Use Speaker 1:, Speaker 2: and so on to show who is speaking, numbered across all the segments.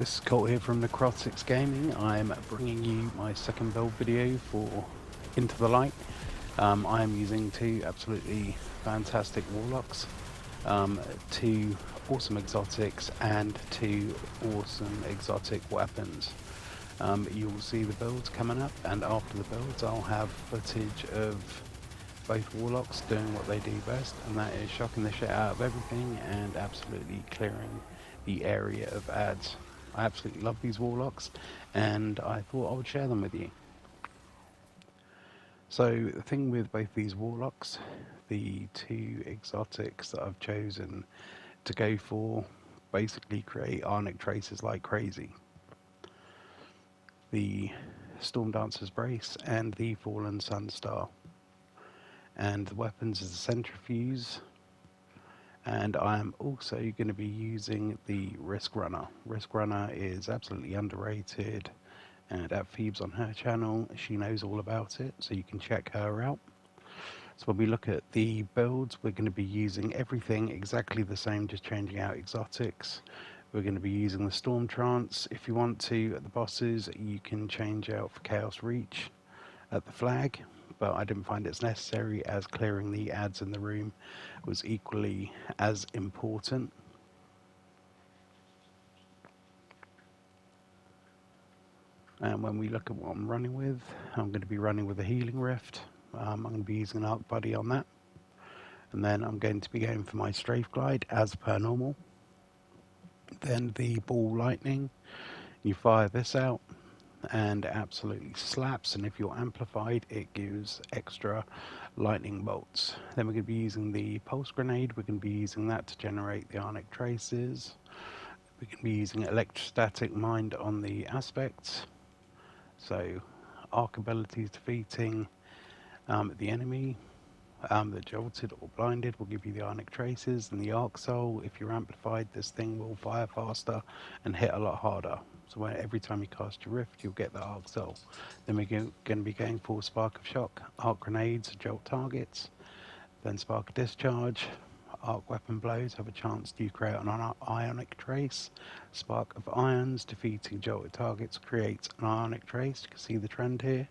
Speaker 1: This is Colt here from Necrotics Gaming. I'm bringing you my second build video for Into the Light. Um, I am using two absolutely fantastic Warlocks, um, two awesome exotics and two awesome exotic weapons. Um, you will see the builds coming up and after the builds I'll have footage of both Warlocks doing what they do best and that is shocking the shit out of everything and absolutely clearing the area of ads. I absolutely love these Warlocks and I thought I would share them with you. So the thing with both these Warlocks, the two exotics that I've chosen to go for basically create Arnic traces like crazy. The Storm Dancer's Brace and the Fallen Sunstar. And the weapons is a Centrifuge, and I am also going to be using the Risk Runner. Risk Runner is absolutely underrated and at Fiebs on her channel she knows all about it so you can check her out. So when we look at the builds we're going to be using everything exactly the same just changing out exotics. We're going to be using the Storm Trance. If you want to at the bosses you can change out for Chaos Reach at the flag but I didn't find it's necessary as clearing the ads in the room was equally as important. And when we look at what I'm running with, I'm going to be running with a Healing Rift. Um, I'm going to be using an Arc Buddy on that. And then I'm going to be going for my Strafe Glide as per normal. Then the Ball Lightning. You fire this out and absolutely slaps and if you're amplified it gives extra lightning bolts. Then we're going to be using the pulse grenade we're going to be using that to generate the arnic traces we can be using electrostatic mind on the aspects. So arc abilities defeating um, the enemy um, that jolted or blinded will give you the Arcanic traces and the arc soul if you're amplified this thing will fire faster and hit a lot harder so every time you cast your rift, you'll get the arc soul. Then we're going to be going for spark of shock, arc grenades, jolt targets, then spark of discharge, arc weapon blows have a chance to create an Ionic trace. Spark of ions, defeating jolted targets creates an Ionic trace. You can see the trend here.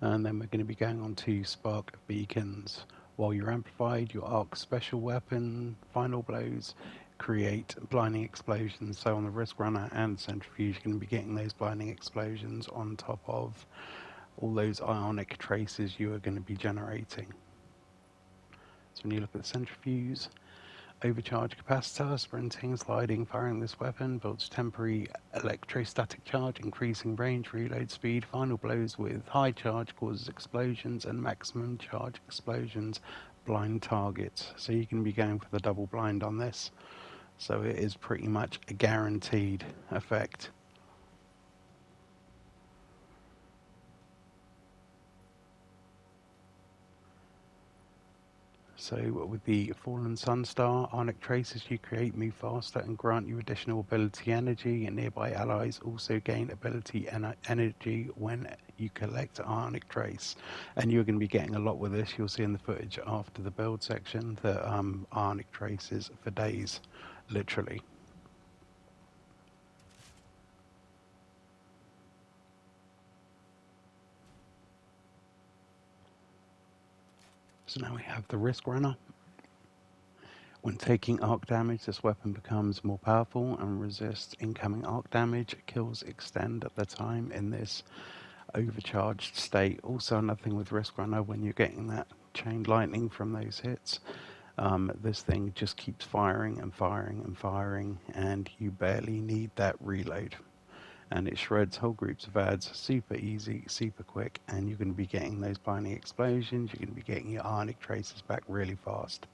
Speaker 1: And then we're going to be going on to spark of beacons. While you're amplified, your arc special weapon, final blows, create blinding explosions. So on the risk runner and centrifuge, you're going to be getting those blinding explosions on top of all those ionic traces you are going to be generating. So when you look at the centrifuge, overcharge capacitor, sprinting, sliding, firing this weapon, builds temporary electrostatic charge, increasing range, reload speed, final blows with high charge causes explosions, and maximum charge explosions blind targets. So you can be going for the double blind on this. So it is pretty much a guaranteed effect. So with the Fallen Sunstar, Arnic traces you create move faster and grant you additional ability energy and nearby allies also gain ability en energy when you collect Arnic trace. And you're going to be getting a lot with this. You'll see in the footage after the build section that um, Arcanic traces for days, literally. So now we have the Risk Runner. When taking arc damage, this weapon becomes more powerful and resists incoming arc damage. Kills extend at the time in this overcharged state. Also, another thing with Risk Runner, when you're getting that chained lightning from those hits, um, this thing just keeps firing and firing and firing, and you barely need that reload and it shreds whole groups of ads super easy super quick and you're going to be getting those blinding explosions you're going to be getting your Arcanic traces back really fast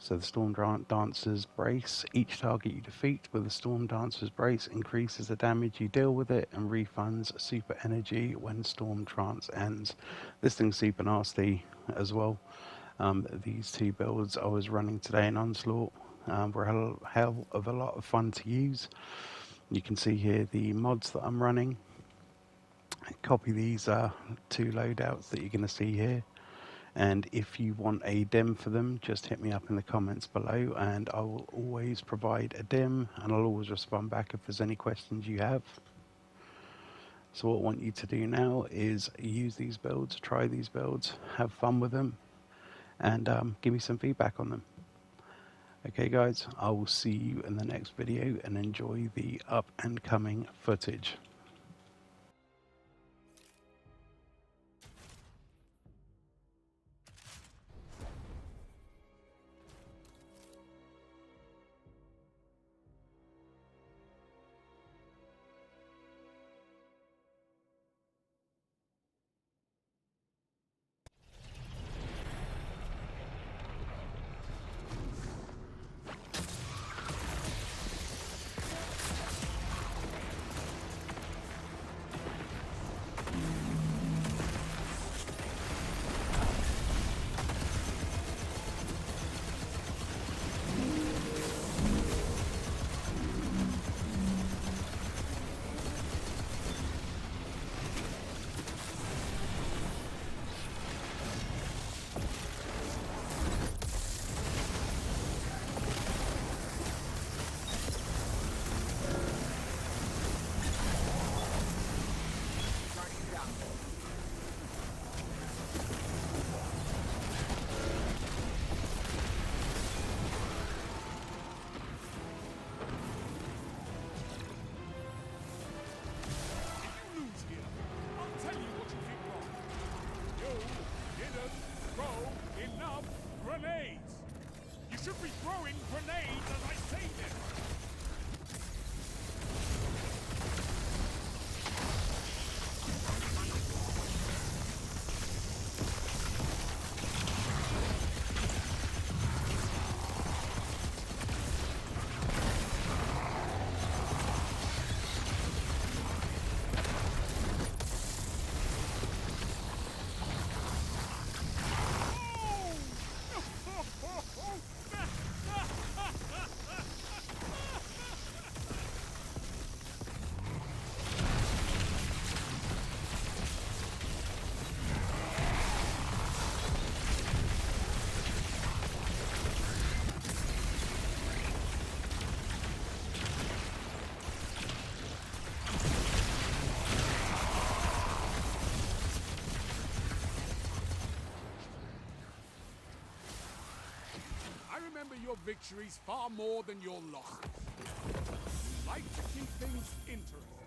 Speaker 1: so the Storm Dancer's Brace, each target you defeat with the Storm Dancer's Brace increases the damage you deal with it and refunds super energy when Storm Trance ends. This thing's super nasty as well. Um, these two builds I was running today in Onslaught um, were a hell of a lot of fun to use. You can see here the mods that I'm running. Copy these uh, two loadouts that you're going to see here And if you want a dim for them, just hit me up in the comments below and I will always provide a dim and I'll always respond back if there's any questions you have. So what I want you to do now is use these builds, try these builds, have fun with them, and um, give me some feedback on them. Okay guys, I will see you in the next video and enjoy the up and coming footage.
Speaker 2: Your victories far more than your losses. You like to keep things interesting.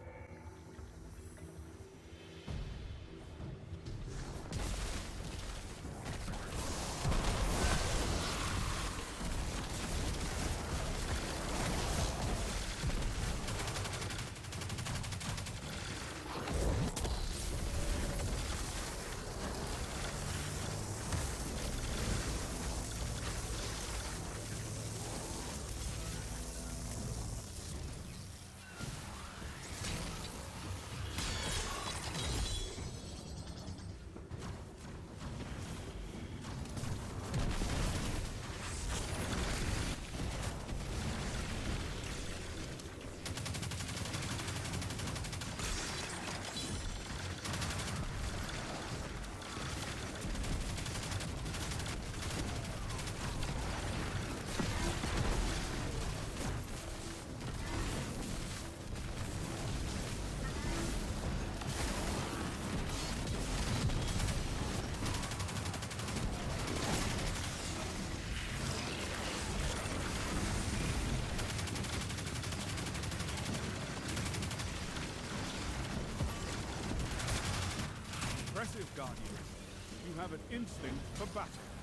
Speaker 2: Guardians. You have an instinct for battle.